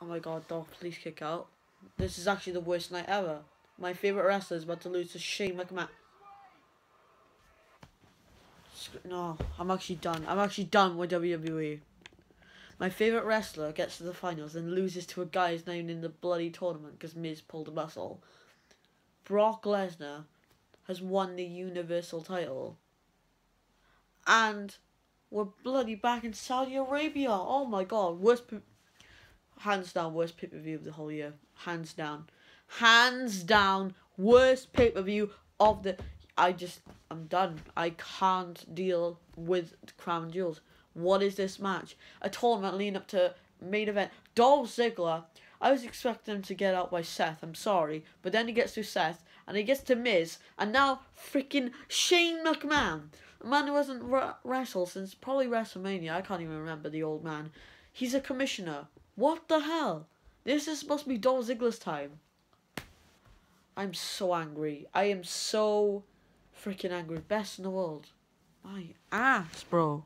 Oh my god, Dolph, please kick out. This is actually the worst night ever. My favourite wrestler is about to lose to Shane McMahon. No, I'm actually done. I'm actually done with WWE. My favourite wrestler gets to the finals and loses to a guy who's in the bloody tournament because Miz pulled a muscle. Brock Lesnar has won the Universal title. And we're bloody back in Saudi Arabia. Oh my god. Worst, hands down, worst pay per view of the whole year. Hands down. Hands down, worst pay per view of the. I just, I'm done. I can't deal with Crown Jewels. What is this match? A tournament leading up to main event. Dolph Ziggler. I was expecting him to get out by Seth. I'm sorry, but then he gets to Seth, and he gets to Miz, and now freaking Shane McMahon, a man who hasn't wrestled since probably WrestleMania. I can't even remember the old man. He's a commissioner. What the hell? This is supposed to be Dolph Ziggler's time. I'm so angry. I am so freaking angry. Best in the world. My ass, bro.